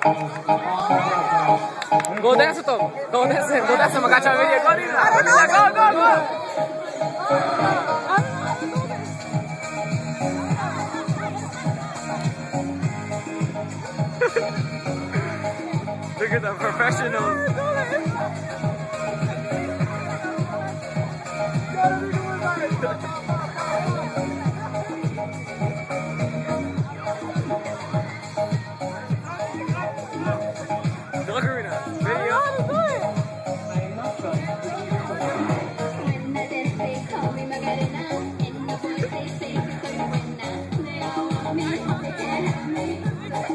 Go dance with them. Go dance with him. Go dance with him. I got your video. Go. Go. Go, go, go. Look at the professionals. Look,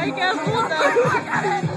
I qué puta.